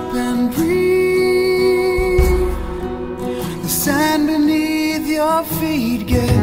up and breathe. The sand beneath your feet gets.